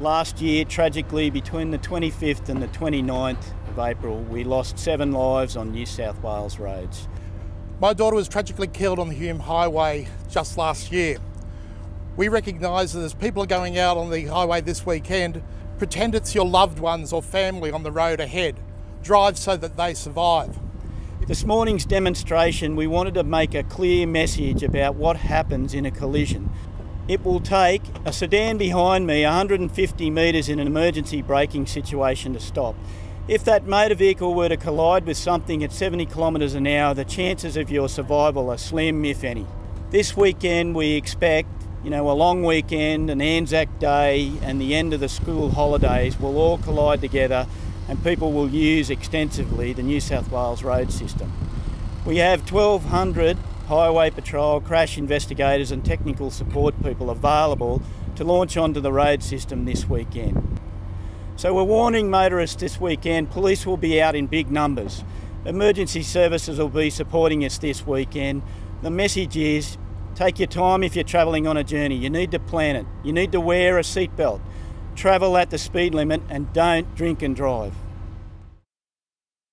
Last year, tragically, between the 25th and the 29th of April, we lost seven lives on New South Wales roads. My daughter was tragically killed on the Hume Highway just last year. We recognise that as people are going out on the highway this weekend, pretend it's your loved ones or family on the road ahead. Drive so that they survive. This morning's demonstration, we wanted to make a clear message about what happens in a collision. It will take a sedan behind me 150 metres in an emergency braking situation to stop. If that motor vehicle were to collide with something at 70 kilometres an hour, the chances of your survival are slim, if any. This weekend, we expect, you know, a long weekend, an Anzac Day, and the end of the school holidays will all collide together and people will use extensively the New South Wales road system. We have 1,200 Highway Patrol, crash investigators, and technical support people available to launch onto the road system this weekend. So we're warning motorists this weekend police will be out in big numbers. Emergency services will be supporting us this weekend. The message is take your time if you're travelling on a journey. You need to plan it. You need to wear a seatbelt travel at the speed limit and don't drink and drive.